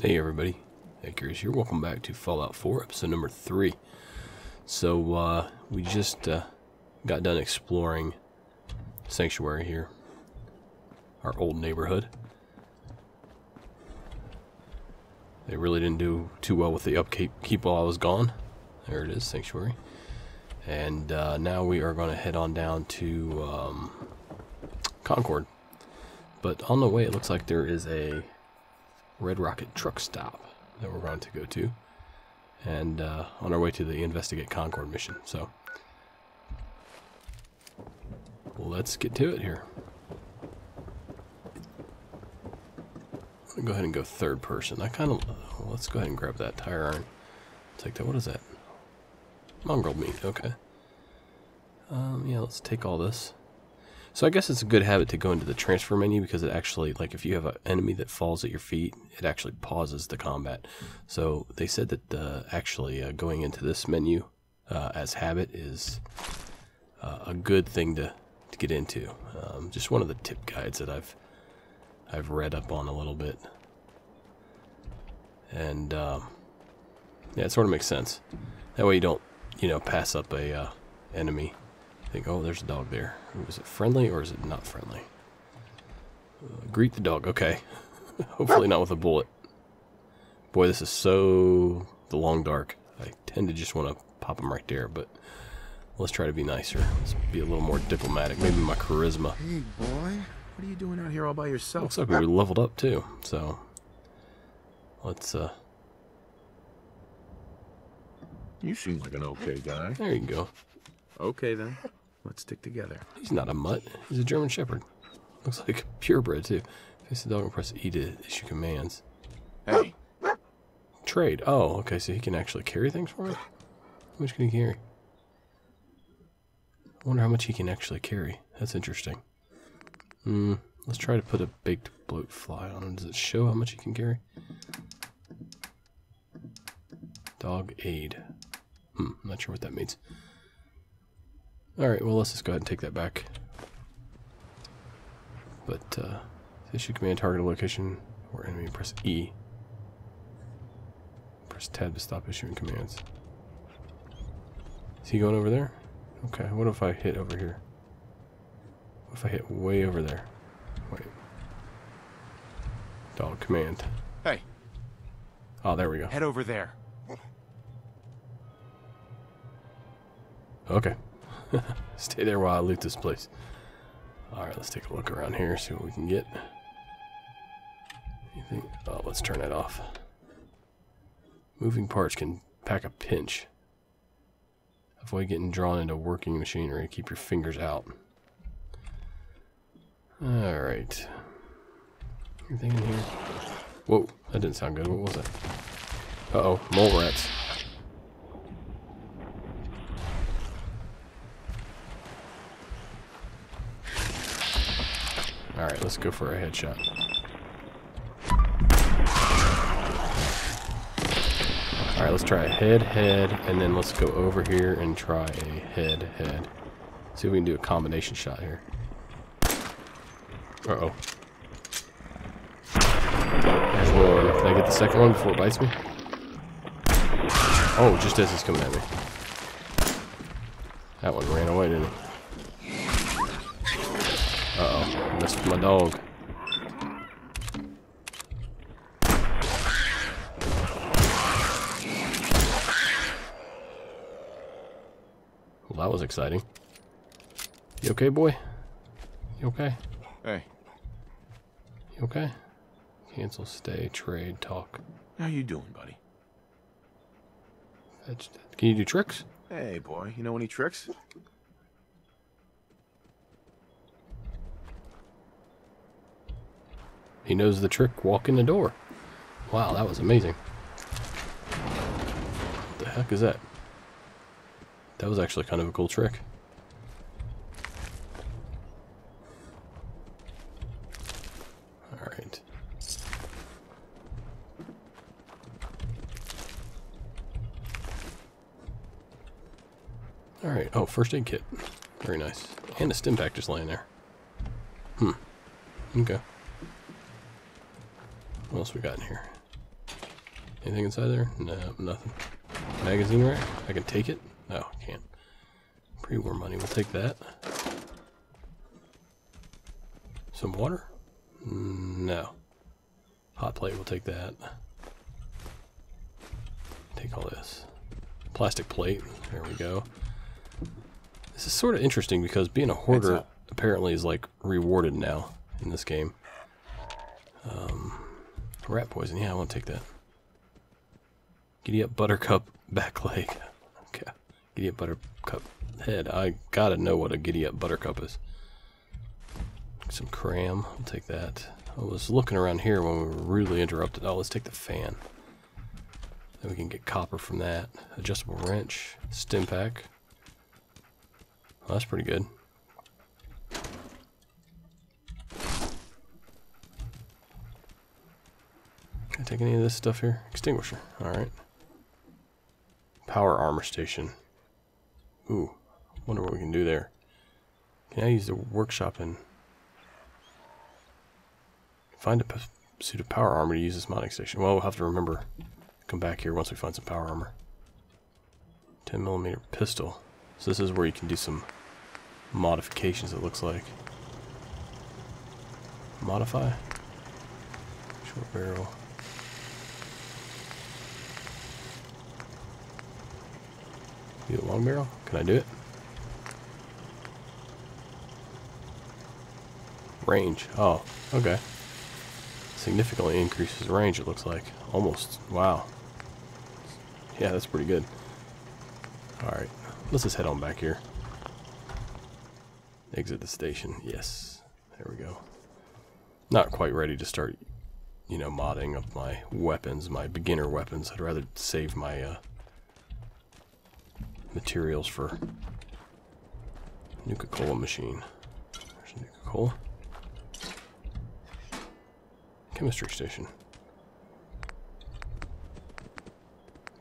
Hey everybody, Akers here. Welcome back to Fallout 4, episode number 3. So, uh, we just uh, got done exploring Sanctuary here, our old neighborhood. They really didn't do too well with the upkeep keep while I was gone. There it is, Sanctuary. And uh, now we are going to head on down to um, Concord. But on the way, it looks like there is a Red Rocket truck stop that we're going to go to. And uh, on our way to the Investigate Concord mission. So let's get to it here. I'm go ahead and go third person. I kind of well, let's go ahead and grab that tire iron. Take that. What is that? Mongrel meat. Okay. Um, yeah, let's take all this. So I guess it's a good habit to go into the transfer menu because it actually, like, if you have an enemy that falls at your feet, it actually pauses the combat. So they said that uh, actually uh, going into this menu uh, as habit is uh, a good thing to, to get into. Um, just one of the tip guides that I've I've read up on a little bit, and um, yeah, it sort of makes sense. That way you don't, you know, pass up a uh, enemy think, oh, there's a dog there. Is it friendly or is it not friendly? Uh, greet the dog. Okay. Hopefully not with a bullet. Boy, this is so the long dark. I tend to just want to pop him right there, but let's try to be nicer. Let's be a little more diplomatic. Maybe my charisma. Hey, boy. What are you doing out here all by yourself? Looks like we were leveled up, too. So, let's, uh... You seem like an okay guy. There you go. Okay, then. Let's stick together. He's not a mutt. He's a German Shepherd. Looks like purebred, too. Face the dog and press E to issue commands. Hey. Trade. Oh, okay, so he can actually carry things for me? How much can he carry? I wonder how much he can actually carry. That's interesting. Hmm, let's try to put a baked bloat fly on him. Does it show how much he can carry? Dog aid. Hmm, I'm not sure what that means. Alright, well, let's just go ahead and take that back. But, uh, issue command target location or enemy, press E. Press tab to stop issuing commands. Is he going over there? Okay, what if I hit over here? What if I hit way over there? Wait. Dog command. Hey. Oh, there we go. Head over there. Okay. Stay there while I loot this place. Alright, let's take a look around here, see what we can get. Anything? Oh, let's turn that off. Moving parts can pack a pinch. Avoid getting drawn into working machinery. Keep your fingers out. Alright. Anything in here? Whoa, that didn't sound good. What was that? Uh-oh, mole rats. Alright, let's go for a headshot. Alright, let's try a head, head, and then let's go over here and try a head, head. See if we can do a combination shot here. Uh-oh. Can I get the second one before it bites me? Oh, just as it's coming at me. That one ran away, didn't it? Uh-oh, missed my dog. Well, that was exciting. You okay, boy? You okay? Hey. You okay? Cancel, stay, trade, talk. How you doing, buddy? Can you do tricks? Hey, boy. You know any tricks? He knows the trick, walk in the door. Wow, that was amazing. What the heck is that? That was actually kind of a cool trick. Alright. Alright, oh, first aid kit. Very nice. And a stim pack just laying there. Hmm. Okay. What else we got in here? Anything inside there? No, nothing. Magazine rack? I can take it? No, I can't. Pre-war money, we'll take that. Some water? No. Hot plate, we'll take that. Take all this. Plastic plate, there we go. This is sort of interesting because being a hoarder apparently is like rewarded now in this game. Um, rat poison, yeah, I won't take that. Giddy up buttercup back leg. Okay. Giddy up buttercup head. I gotta know what a giddy up buttercup is. Some cram, I'll take that. I was looking around here when we were rudely interrupted. Oh, let's take the fan. Then we can get copper from that. Adjustable wrench, stim pack. Well, that's pretty good. Take any of this stuff here? Extinguisher. Alright. Power armor station. Ooh. Wonder what we can do there. Can I use the workshop and find a suit of power armor to use this modding station? Well, we'll have to remember. Come back here once we find some power armor. 10 millimeter pistol. So this is where you can do some modifications, it looks like. Modify? Short barrel. Do a long barrel? Can I do it? Range. Oh, okay. Significantly increases range, it looks like. Almost. Wow. Yeah, that's pretty good. Alright. Let's just head on back here. Exit the station. Yes. There we go. Not quite ready to start, you know, modding of my weapons, my beginner weapons. I'd rather save my uh, materials for Nuka-Cola machine. There's Nuka-Cola. Chemistry station.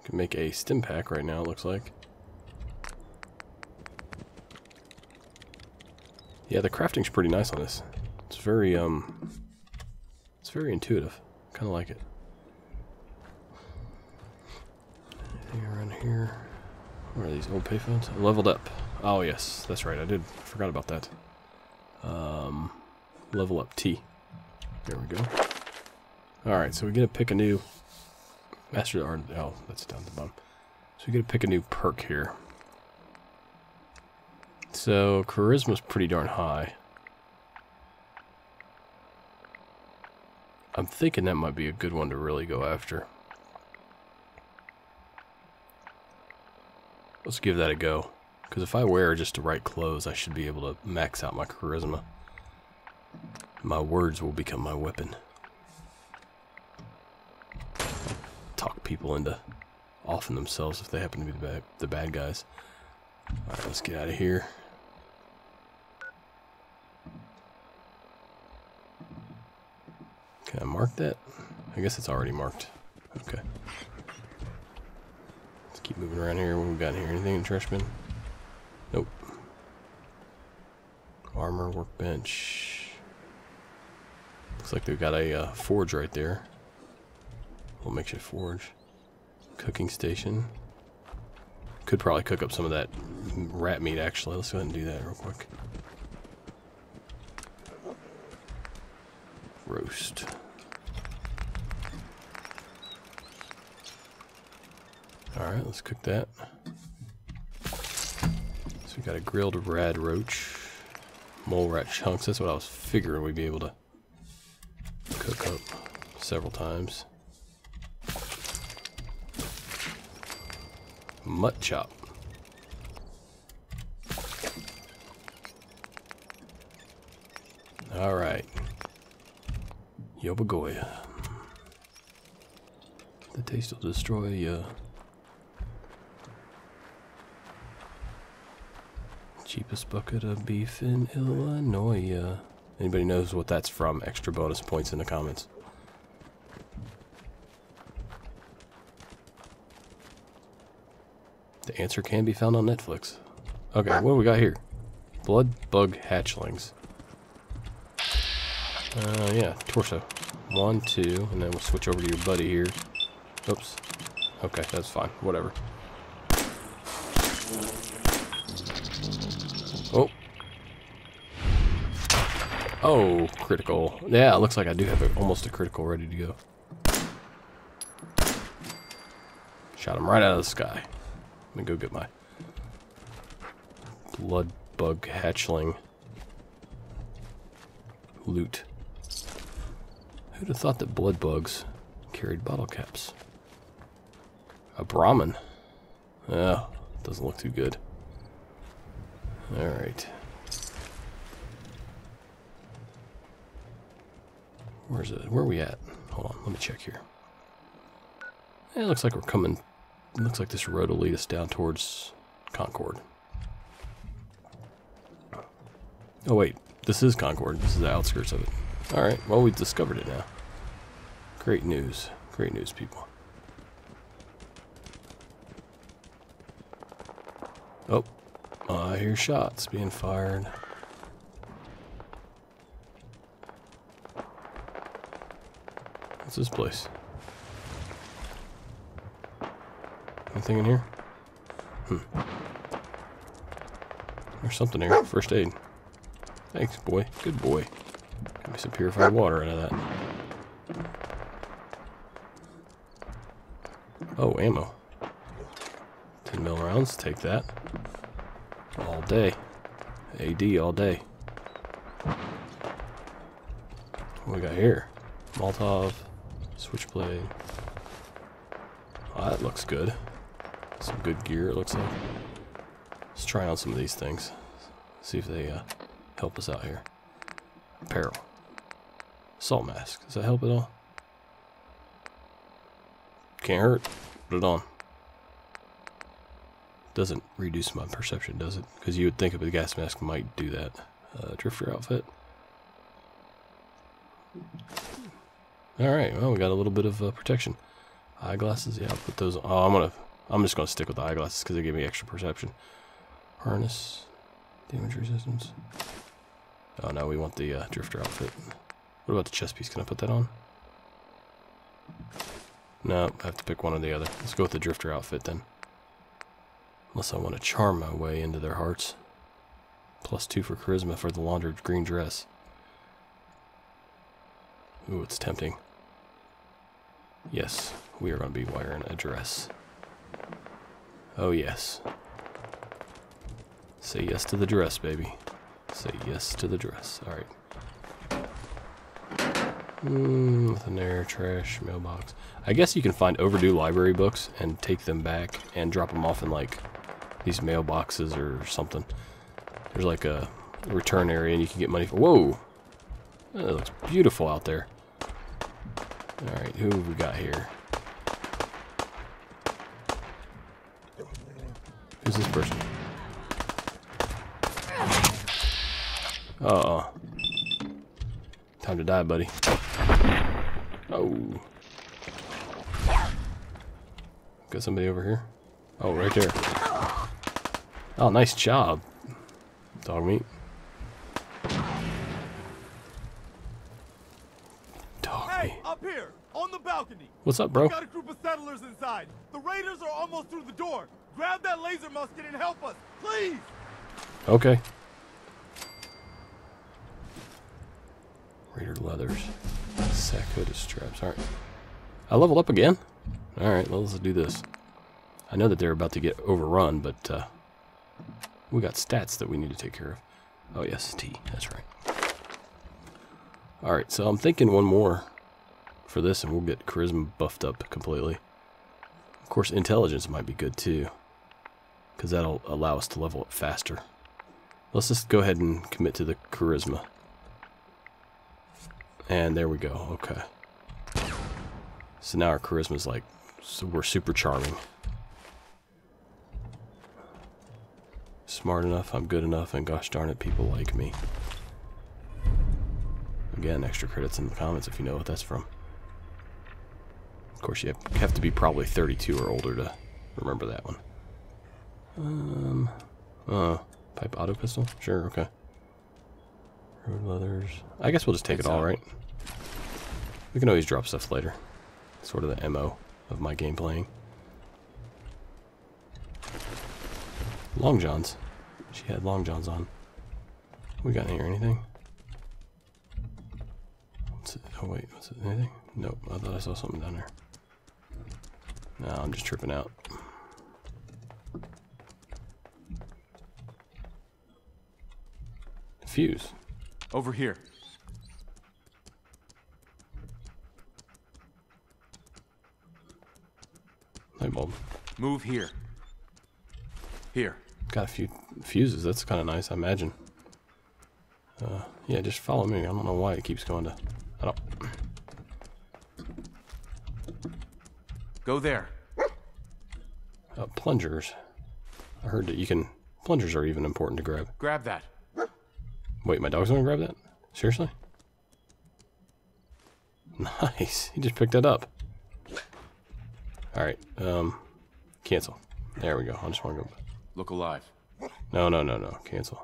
Can make a stim pack right now, it looks like. Yeah, the crafting's pretty nice on this. It's very, um, it's very intuitive. Kind of like it. Anything around here? Where are these old payphones? Leveled up. Oh, yes, that's right. I did. Forgot about that. Um, level up T. There we go. Alright, so we get to pick a new Master or oh, that's down the bottom. So we get to pick a new perk here. So charisma's pretty darn high. I'm thinking that might be a good one to really go after. Let's give that a go. Because if I wear just the right clothes, I should be able to max out my charisma. My words will become my weapon. Talk people into offing themselves if they happen to be the bad, the bad guys. Alright, let's get out of here. Can I mark that? I guess it's already marked. Okay. Moving around here. What we got here? Anything in trash bin? Nope. Armor workbench. Looks like they've got a uh, forge right there. Little makeshift forge. Cooking station. Could probably cook up some of that rat meat actually. Let's go ahead and do that real quick. Roast. Alright, let's cook that. So we got a grilled rad roach. Mole rat chunks. That's what I was figuring we'd be able to cook up several times. Mutt chop. Alright. Yobagoya. The taste will destroy you. Cheapest bucket of beef in Illinois. Anybody knows what that's from? Extra bonus points in the comments. The answer can be found on Netflix. Okay, what do we got here? Blood bug hatchlings. Uh, yeah, torso. One, two, and then we'll switch over to your buddy here. Oops. Okay, that's fine. Whatever. Oh, critical. Yeah, it looks like I do have a, almost a critical ready to go. Shot him right out of the sky. Let me go get my blood bug hatchling loot. Who'd have thought that blood bugs carried bottle caps? A Brahmin. Yeah, doesn't look too good. Alright. Where's it? Where are we at? Hold on, let me check here. It looks like we're coming. It looks like this road will lead us down towards Concord. Oh wait, this is Concord. This is the outskirts of it. Alright, well we've discovered it now. Great news. Great news, people. Oh, I hear shots being fired. This place? Anything in here? Hmm. There's something here. First aid. Thanks, boy. Good boy. Give me some purified water out of that. Oh, ammo. 10 mil rounds, take that. All day. AD all day. What we got here? Molotov, switchblade. Oh, that looks good. Some good gear, it looks like. Let's try on some of these things. See if they uh, help us out here. Apparel. Salt mask. Does that help at all? Can't hurt. Put it on. Doesn't reduce my perception, does it? Because you would think a gas mask might do that. Uh, drifter outfit. Alright, well, we got a little bit of uh, protection. Eyeglasses, yeah, I'll put those on. Oh, I'm gonna, I'm just gonna stick with the eyeglasses because they give me extra perception. Harness. Damage resistance. Oh, no, we want the uh, drifter outfit. What about the chest piece? Can I put that on? No, I have to pick one or the other. Let's go with the drifter outfit then. Unless I want to charm my way into their hearts. Plus two for charisma for the laundered green dress. Ooh, it's tempting. Yes, we are going to be wearing a dress. Oh, yes. Say yes to the dress, baby. Say yes to the dress. Alright. Mm, nothing there. Trash, mailbox. I guess you can find overdue library books and take them back and drop them off in, like, these mailboxes or something. There's, like, a return area and you can get money for... Whoa! That looks beautiful out there. Alright, who have we got here? Who's this person? Uh oh. Time to die, buddy. Oh. Got somebody over here? Oh, right there. Oh, nice job. Dogmeat. Dog Hey, meat. up here, on the balcony. What's up, bro? We Got a group of settlers inside. The raiders are almost through the door. Grab that laser musket and help us, please. Okay. Raider leathers. Sack hooded straps. Alright. I leveled up again? Alright, well, let's do this. I know that they're about to get overrun, but uh, we got stats that we need to take care of. Oh, yes, T. That's right. Alright, so I'm thinking one more for this, and we'll get charisma buffed up completely. Of course, intelligence might be good, too. Because that'll allow us to level up faster. Let's just go ahead and commit to the charisma. And there we go. Okay. So now our charisma's like, so we're super charming. Smart enough, I'm good enough, and gosh darn it, people like me. Again, extra credits in the comments if you know what that's from. Of course, you have, to be probably 32 or older to remember that one. Um, uh, pipe auto pistol? Sure, okay. Road leathers. I guess we'll just take it all, right? We can always drop stuff later. Sort of the MO. of my game playing. Long johns. She had long johns on. We got in here anything? What's it? Oh wait, what's it? Anything? Nope. I thought I saw something down there. No, I'm just tripping out. Fuse. Over here. Light bulb. Move here. Here. Got a few fuses. That's kind of nice, I imagine. Uh, yeah, just follow me. I don't know why it keeps going to. I don't. Go there. Uh, plungers. I heard that you can. Plungers are even important to grab. Grab that. Wait, my dog's gonna grab that? Seriously? Nice. He just picked that up. Alright, um, cancel. There we go. I just want to go. Look alive. No, no, no, no. Cancel.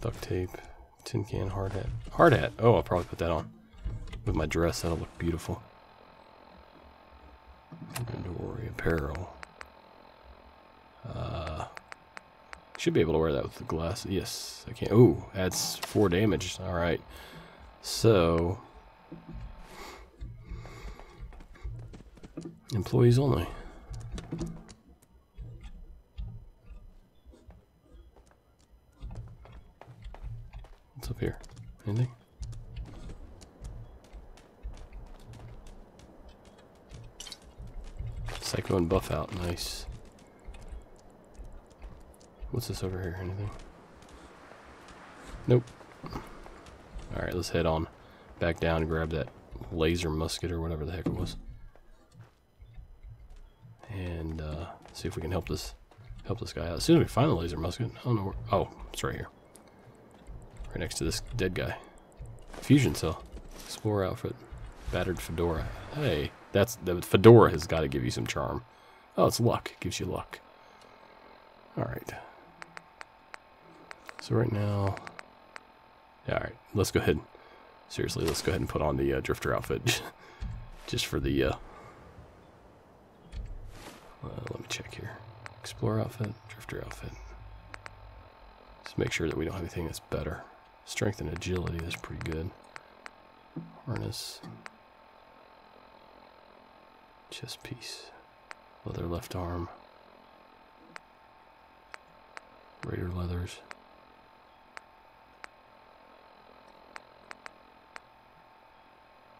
Duct tape, tin can, hard hat. Hard hat. Oh, I'll probably put that on with my dress. That'll look beautiful. Inventory, apparel. Uh, should be able to wear that with the glass. Yes, I can't. Ooh, adds four damage. All right. So, employees only. What's up here? Anything? And buff out. Nice. What's this over here? Anything? Nope. Alright, let's head on back down and grab that laser musket or whatever the heck it was. And uh, see if we can help this help this guy out. As soon as we find the laser musket, I don't know where. Oh, it's right here. Right next to this dead guy. Fusion cell. Explore outfit. Battered fedora. Hey, that's the fedora has got to give you some charm. Oh, it's luck. It gives you luck. All right. So right now, all right. Let's go ahead. Seriously, let's go ahead and put on the uh, drifter outfit, just for the. Uh, uh, let me check here. Explorer outfit, drifter outfit. Just make sure that we don't have anything that's better. Strength and agility is pretty good. Harness. Chest piece. Leather left arm. Raider leathers.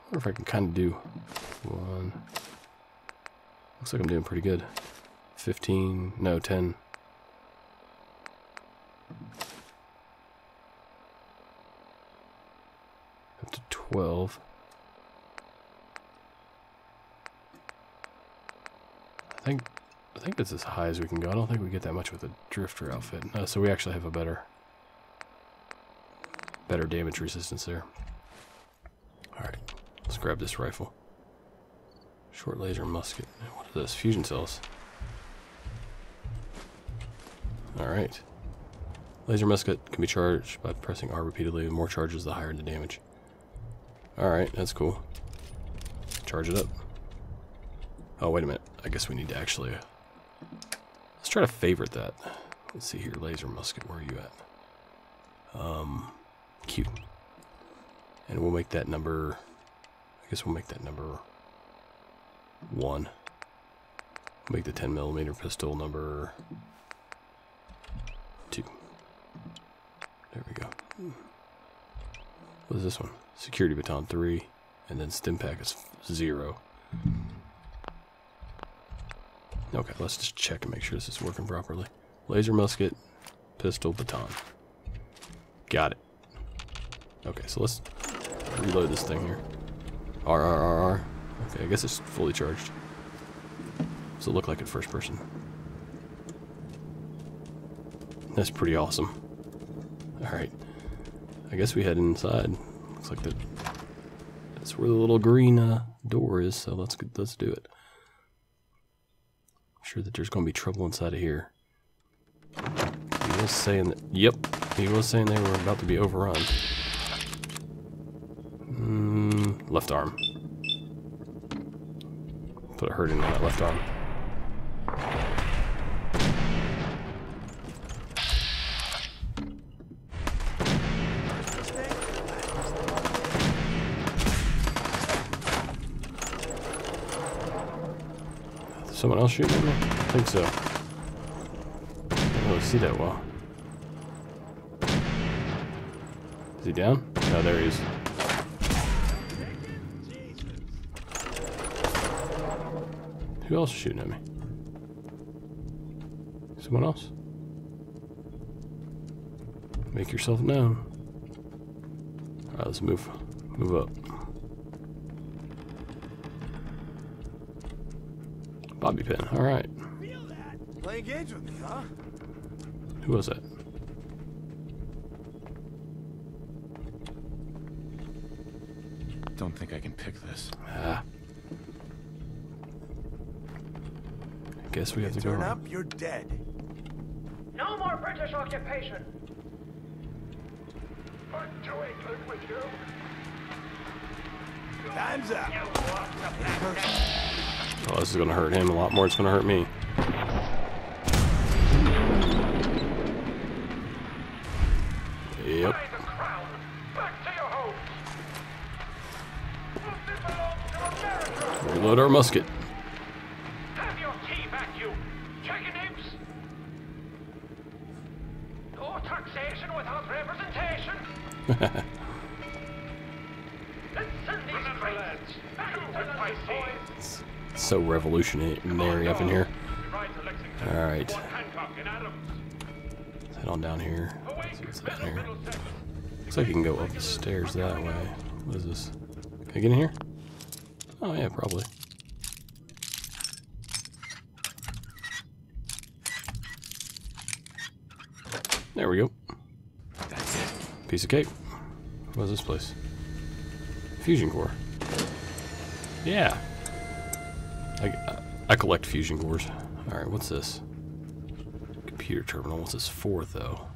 I wonder if I can kind of do one. Looks like I'm doing pretty good. 15, no, 10. Up to 12. Think I think that's as high as we can go. I don't think we get that much with a drifter outfit. Uh, so we actually have a better better damage resistance there. Alright, let's grab this rifle. Short laser musket. What are those? Fusion cells. Alright. Laser musket can be charged by pressing R repeatedly. The more charges, the higher the damage. Alright, that's cool. Charge it up. Oh, wait a minute. I guess we need to actually... Let's try to favorite that. Let's see here. Laser musket, where are you at? Um, cute. And we'll make that number... I guess we'll make that number... One. Make the 10 millimeter pistol number... Two. There we go. What is this one? Security baton three, and then stim pack is zero. Okay, let's just check and make sure this is working properly. Laser musket, pistol, baton. Got it. Okay, so let's reload this thing here. R R R R. Okay, I guess it's fully charged. Does it look like it first person? That's pretty awesome. Alright. I guess we head inside. Looks like that that's where the little green uh, door is, so let's let's do it sure that there's going to be trouble inside of here. He was saying that, yep, he was saying they were about to be overrun. Mm, left arm. Put a hurt in that left arm. Someone else shooting at me? I think so. Can't really see that well. Is he down? No, there he is. Who else is shooting at me? Someone else? Make yourself known. Alright, let's move move up. Bobby pin, alright. Playing games with me, huh? Who was that? Don't think I can pick this. Ah. I guess we have to go Turn around. up, you're dead. No more British occupation. Time's up. Oh, this is gonna hurt him a lot more. It's gonna hurt me. Yep. the crown. Back to your homes. This belongs to America. Reload our musket. So revolutionary up in here. All right. Hancock and Adams. Let's head on down here. Let's see what's down here. Looks like you can go up the stairs that way. What is this? Can I get in here? Oh yeah, probably. There we go. That's it. Piece of cake. What is this place? Fusion core. Yeah. I, I collect fusion cores. Alright, what's this? Computer terminal. What's this for, though?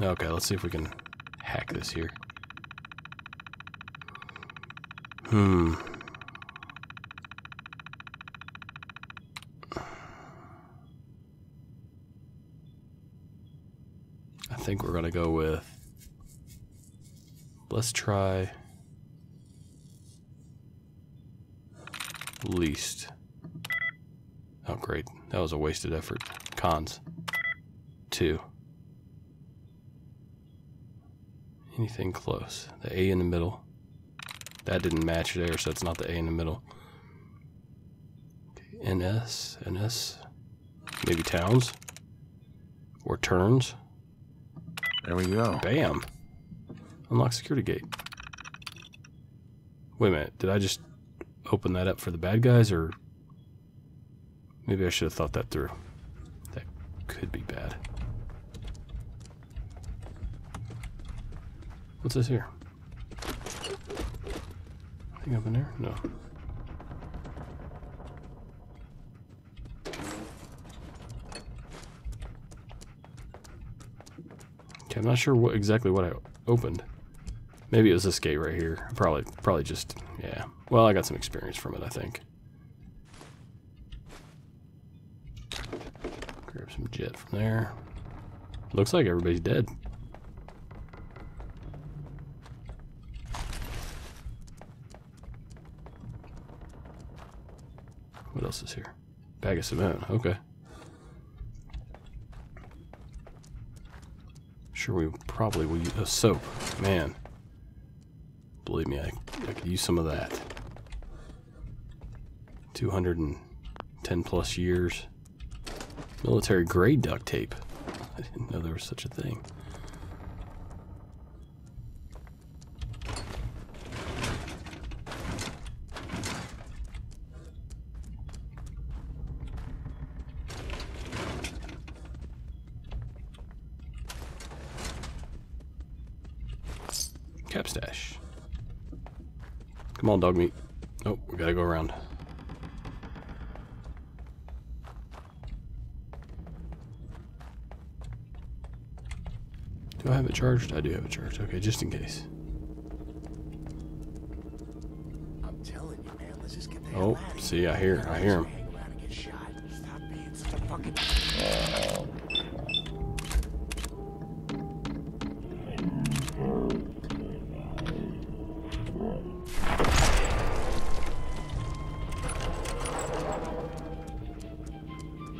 Okay, let's see if we can hack this here. Hmm. I think we're gonna go with. Let's try. Least. Oh, great. That was a wasted effort. Cons. Two. Anything close. The A in the middle. That didn't match there, so it's not the A in the middle. Okay, NS. NS. Maybe towns. Or turns. There we go. Bam. Unlock security gate. Wait a minute. Did I just open that up for the bad guys or maybe I should have thought that through. That could be bad. What's this here? Anything up in there? No. Okay, I'm not sure what exactly what I opened. Maybe it was this gate right here. Probably, probably just yeah. Well, I got some experience from it, I think. Grab some jet from there. Looks like everybody's dead. What else is here? Bag of cement. Okay. Sure, we probably will use a soap. Man, believe me, I, I could use some of that. 210 plus years. Military grade duct tape. I didn't know there was such a thing. Dog meat. Oh, we gotta go around. Do I have it charged? I do have it charged. Okay, just in case. I'm telling you, man. Let's just get the Oh, see, I hear, I hear him.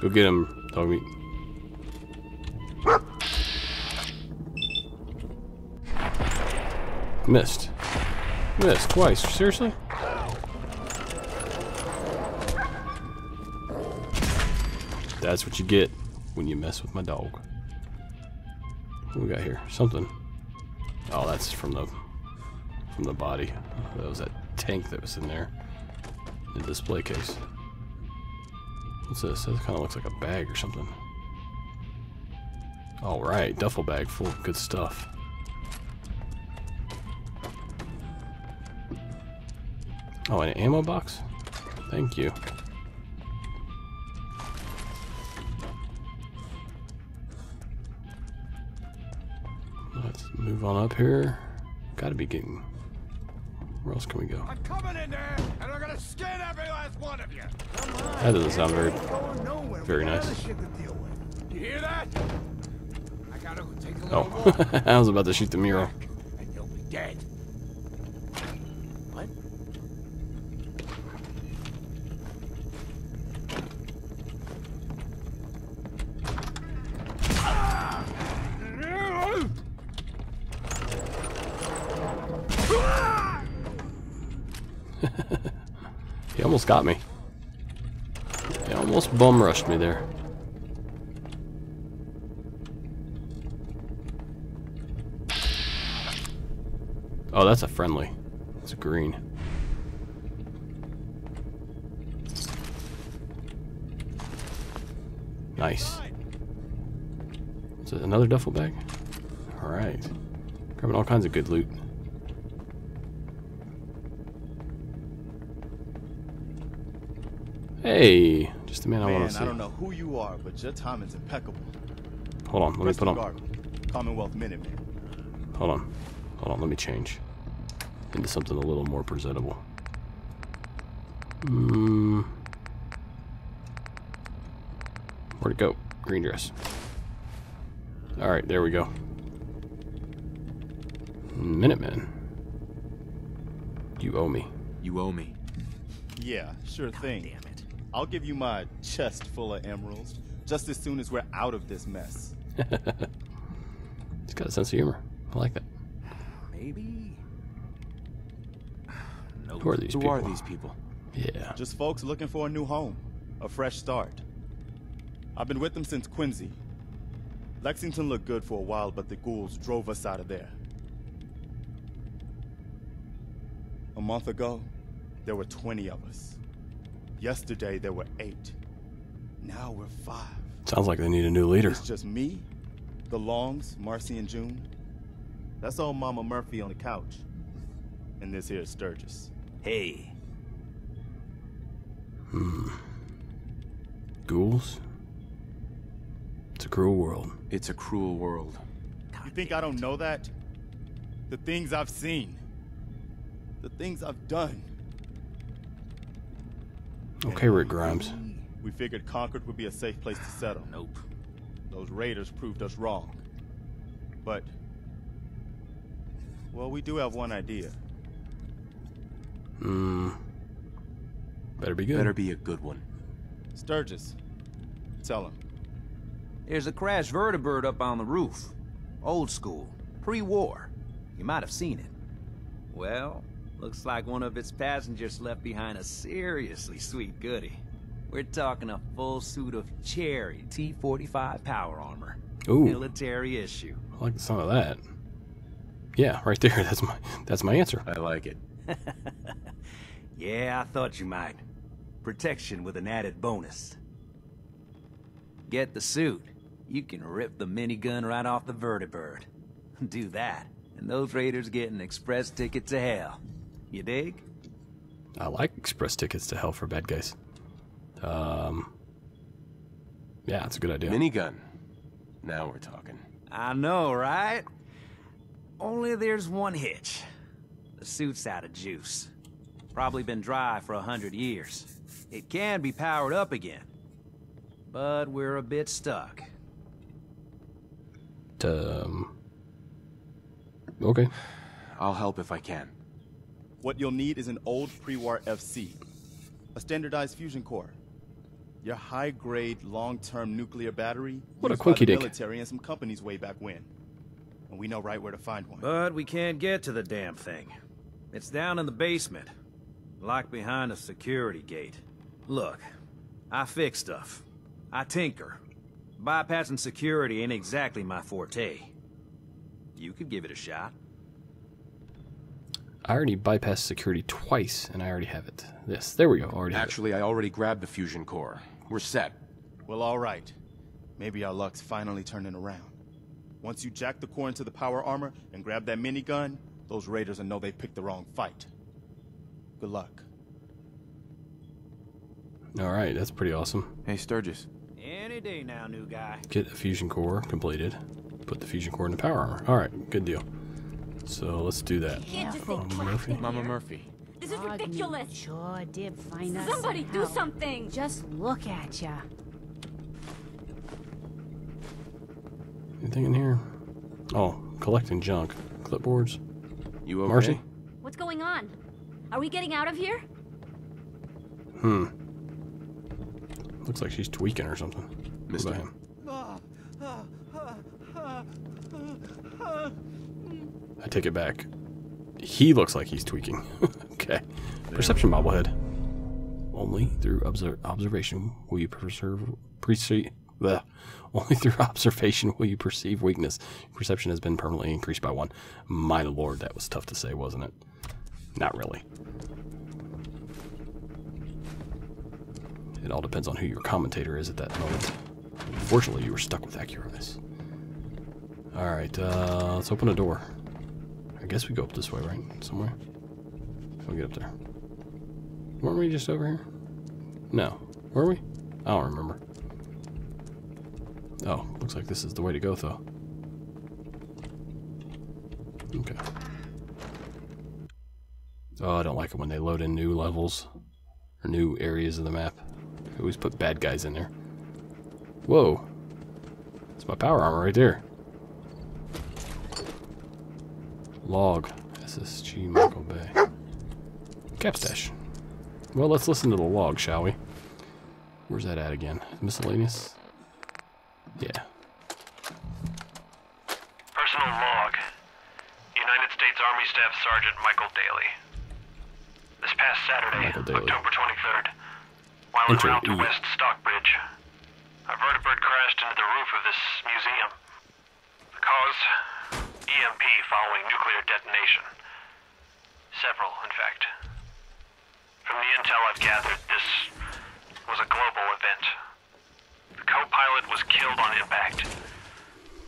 Go get him, Dogmeat. Missed. Missed twice. Seriously? That's what you get when you mess with my dog. What we got here? Something. Oh, that's from the from the body. That was that tank that was in there. In the display case. What's this? That kind of looks like a bag or something. All right, duffel bag full of good stuff. Oh, an ammo box? Thank you. Let's move on up here. Gotta be getting. Where else can we go? I'm coming in there, and I'm gonna skin every last one of you. That doesn't sound very. Very nice. other shit to deal with. You hear that? I gotta go take a Oh, I was about to shoot the mural. and you'll be dead. What? He almost got me. Almost bum rushed me there. Oh, that's a friendly. It's a green. Nice. Is it another duffel bag? Alright. Grabbing all kinds of good loot. Hey, just the man I want to see. I don't know who you are, but your timing's impeccable. Hold on, let me put on. Garvey, Commonwealth Minuteman. Hold on. Hold on, let me change into something a little more presentable. Hmm. Where'd it go? Green dress. Alright, there we go. Minuteman. You owe me. You owe me. Yeah, sure thing. Damn it. I'll give you my chest full of emeralds just as soon as we're out of this mess. He's got a sense of humor. I like that. Maybe. Nope. Who are these Who are these people? Yeah. Just folks looking for a new home, a fresh start. I've been with them since Quincy. Lexington looked good for a while, but the ghouls drove us out of there. A month ago, there were 20 of us. Yesterday, there were eight. Now we're five. Sounds like they need a new leader. It's just me, the Longs, Marcy, and Jun. That's old Mama Murphy on the couch. And this here is Sturgis. Hey. Hmm. Ghouls? It's a cruel world. It's a cruel world. You think I don't know that? The things I've seen. The things I've done. Okay, Rick Grimes. We figured Concord would be a safe place to settle. Nope. Those raiders proved us wrong. But, well, we do have one idea. Hmm. Better be good. Better be a good one. Sturgis, tell him. There's a crashed vertibird up on the roof. Old school. Pre-war. You might have seen it. Well, looks like one of its passengers left behind a seriously sweet goodie. We're talking a full suit of cherry T-45 power armor. Ooh. Military issue. I like the sound of that. Yeah, right there. That's my that's my answer. I like it. Yeah, I thought you might. Protection with an added bonus. Get the suit. You can rip the minigun right off the vertibird. Do that, and those raiders get an express ticket to hell. You dig? I like express tickets to hell for bad guys. Um. Yeah, it's a good idea. Minigun. Now we're talking. I know, right? Only there's one hitch. The suit's out of juice. Probably been dry for a hundred years. It can be powered up again. But we're a bit stuck. Um. Okay. I'll help if I can. What you'll need is an old pre-war FC, a standardized fusion core, your high-grade, long-term nuclear battery What a used by the military and some companies way back when. And we know right where to find one. But we can't get to the damn thing. It's down in the basement. Locked behind a security gate. Look, I fix stuff. I tinker. Bypassing security ain't exactly my forte. You could give it a shot. I already bypassed security twice, and I already have it. This. There we go. Already. Actually, I already grabbed the fusion core. We're set. Well, all right. Maybe our luck's finally turning around. Once you jack the core into the power armor and grab that minigun, those raiders will know they picked the wrong fight. Good luck. All right, that's pretty awesome. Hey, Sturgis. Any day now, new guy. Get a fusion core completed. Put the fusion core in the power armor. All right, good deal. So let's do that. Can't just say Murphy. Mama Murphy. This is ridiculous. Sure did find us. Somebody do something. Just look at ya. Anything in here? Oh, collecting junk. Clipboards. You okay? Marcy? What's going on? Are we getting out of here? Hmm. Looks like she's tweaking or something. What Mister. about him? Ah, ah, ah, I take it back. He looks like he's tweaking. okay. Perception bobblehead. Only through obser- observation will you preserve perceive. the Only through observation will you perceive weakness. Perception has been permanently increased by one. My lord, that was tough to say, wasn't it? Not really. It all depends on who your commentator is at that moment. Fortunately, you were stuck with Accurize. Alright, uh, let's open a door. I guess we go up this way, right? Somewhere? How we get up there? Weren't we just over here? No. Were we? I don't remember. Oh, looks like this is the way to go, though. Okay. Oh, I don't like it when they load in new levels or new areas of the map. They always put bad guys in there. Whoa. It's my power armor right there. Log. SSG Michael Bay. Capstash. Well, let's listen to the log, shall we? Where's that at again? Miscellaneous? Yeah. Personal log. United States Army Staff Sergeant Michael Daly. This past Saturday, October 23rd, while en route to. West Stockbridge, a vertibird crashed into the roof of this museum. The cause? EMP following nuclear detonation. Several, in fact. From the intel I've gathered, this was a global event. The co-pilot was killed on impact.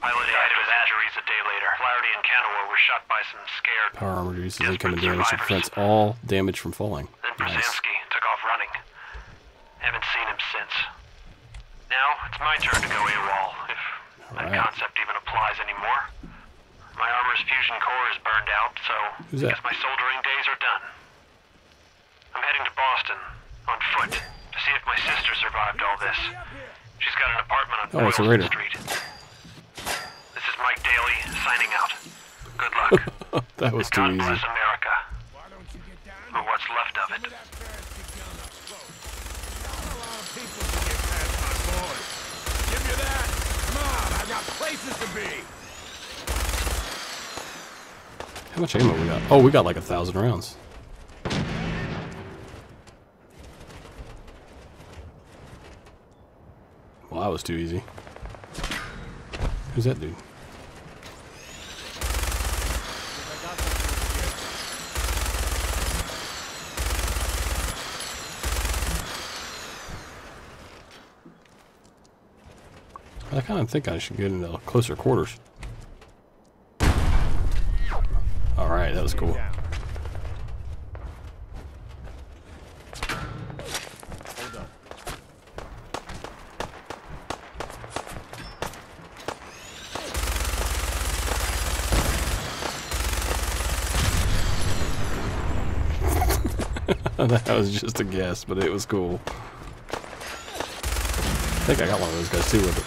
Pilot died of his injuries a day later. Flaherty and Canova were shot by some scared. Power armor reduces incoming damage and prevents all damage from falling. Then Nice. Brzezinski took off running. Haven't seen him since. Now it's my turn to go AWOL, if that Alright. concept even applies anymore. My armor's fusion core is burned out, so Who's I that? guess my soldering days are done. I'm heading to Boston on foot to see if my sister survived all this. She's got an apartment on Oh, it's a Street. This is Mike Daly signing out. Good luck. that was too God easy. bless America. Don't you get down? Or what's left of it. That fancy gun up close. Not a lot of people can get past my boys. Give you that. Come on, I got places to be. How much ammo we got? Oh, we got like a thousand rounds. Well, that was too easy. Who's that dude? I kind of think I should get into closer quarters. That was cool. That was just a guess, but it was cool. I think I got one of those guys too with it.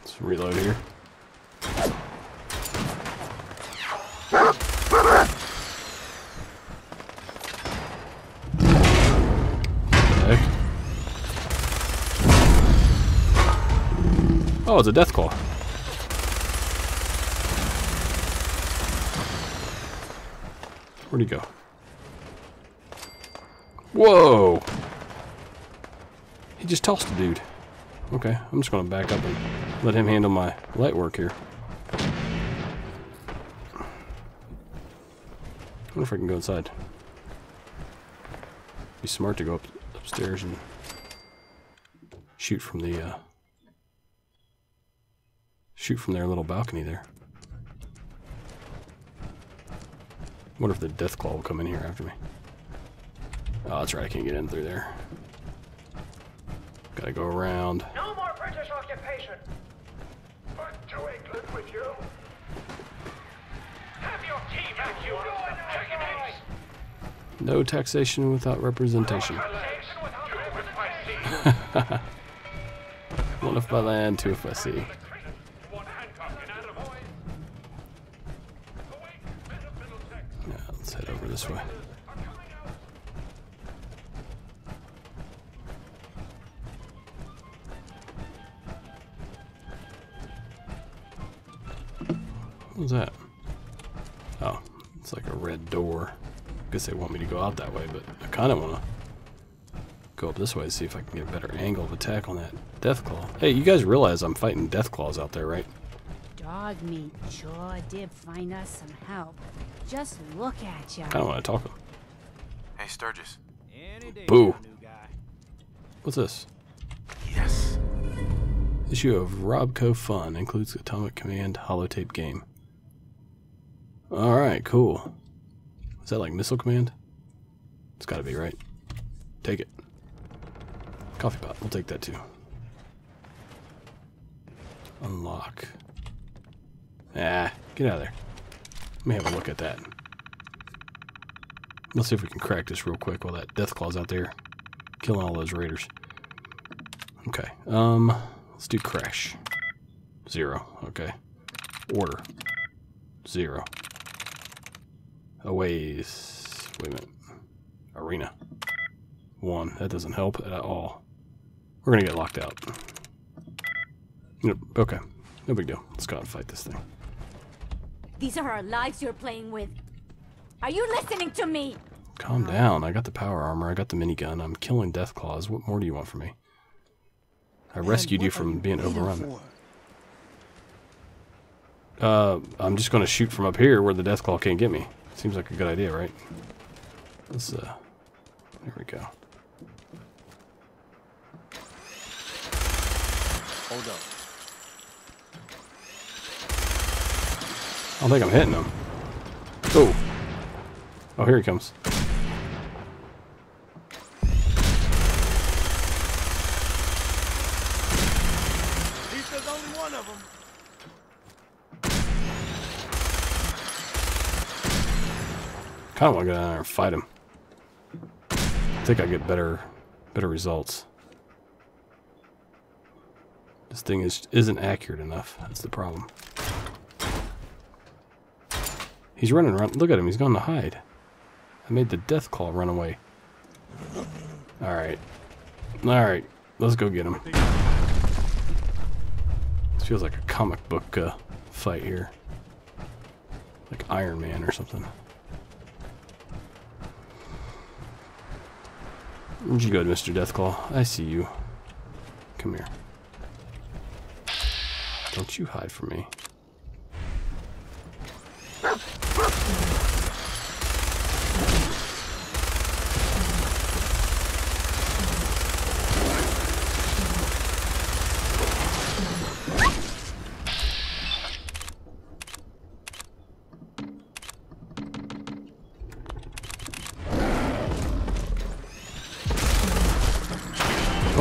Let's reload it's a death claw. Where'd he go? Whoa! He just tossed a dude. Okay, I'm just gonna back up and let him handle my light work here. wonder if I can go inside. Be smart to go up upstairs and shoot from the uh, shoot from their little balcony there. Wonder if the death claw will come in here after me. Oh, that's right. I can't get in through there. Gotta go around. No more British occupation. Back to England with you. Have your tea back, you jackanapes. No taxation without representation. One if by land, two if by sea. Guess they want me to go out that way, but I kind of want to go up this way to see if I can get a better angle of attack on that death claw. Hey, you guys realize I'm fighting death claws out there, right? Dogmeat sure did find us some help. Just look at ya. I don't want to talk. 'em. Hey, Sturgis. Any day, Boo. new guy. What's this? Yes. Issue of Robco Fun includes Atomic Command holotape game. Alright, cool. Is that like Missile Command? It's gotta be, right? Take it. Coffee pot, we'll take that too. Unlock. Ah, get out of there. Let me have a look at that. Let's see if we can crack this real quick while that death claw's out there killing all those raiders. Okay, um, let's do crash. Zero, okay. Order. Zero. Aways. Wait a minute. Arena. One. That doesn't help at all. We're gonna get locked out. Nope, Okay. No big deal. Let's go out and fight this thing. These are our lives you're playing with. Are you listening to me? Calm down. I got the power armor. I got the minigun. I'm killing death claws. What more do you want from me? I rescued you from being overrun. Uh, I'm just gonna shoot from up here where the death claw can't get me. Seems like a good idea, right? Let's uh, there we go. Hold up. I don't think I'm hitting him. Oh. Oh, here he comes. At least there's only one of them. Kind of want to go down there and fight him. I think I get better, better results. This thing is isn't accurate enough. That's the problem. He's running around. Look at him. He's going to hide. I made the death claw run away. All right. All right. Let's go get him. This feels like a comic book uh, fight here. Like Iron Man or something. Where'd you go, Mr. Deathclaw? I see you. Come here. Don't you hide from me.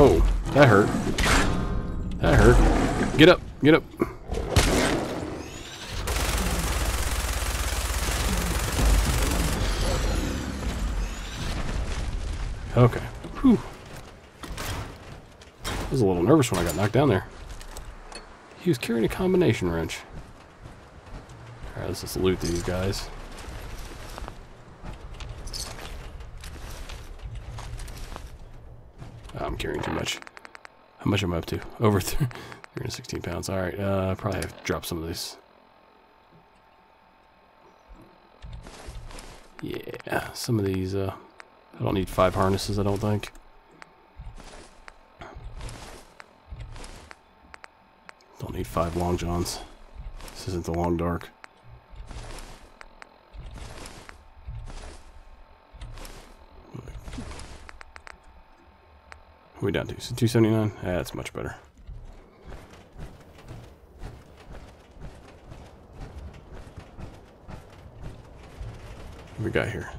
Oh, that hurt. That hurt. Get up, get up. Okay. Whew. I was a little down there. He was carrying a combination wrench. Alright, let's just loot these guys. Oh, I'm carrying too much. How much am I up to? Over 316 pounds. Alright, uh, probably have to drop some of these. Yeah, some of these, uh, I don't need five harnesses, I don't think. Five long johns. This isn't the long dark. What are we down to? So 279? That's much better. What we got here?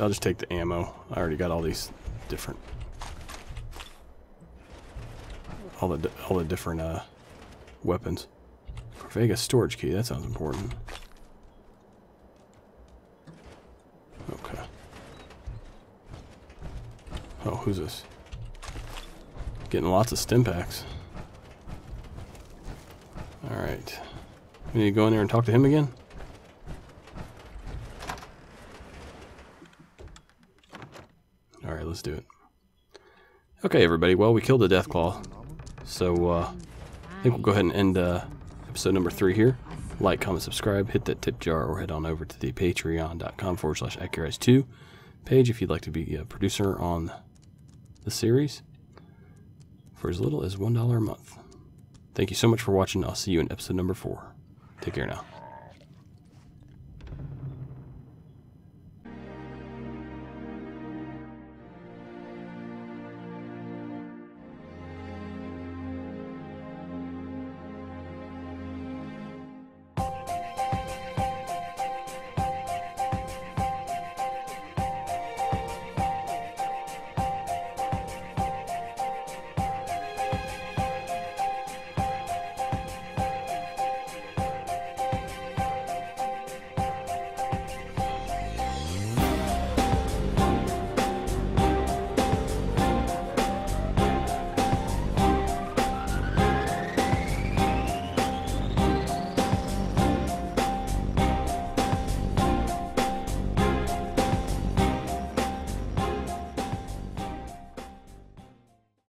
I'll just take the ammo. I already got all these different, all the all the different uh, weapons. Corvega storage key. That sounds important. Okay. Oh, who's this? Getting lots of stim packs. All right. We need to go in there and talk to him again. All right, let's do it. Okay, everybody. Well, we killed the Deathclaw. So, uh, think we'll go ahead and end uh, episode number three here. Like, comment, subscribe, hit that tip jar, or head on over to the patreon.com forward slash Accurize2 page if you'd like to be a producer on the series for as little as $1 a month. Thank you so much for watching. I'll see you in episode number four. Take care now.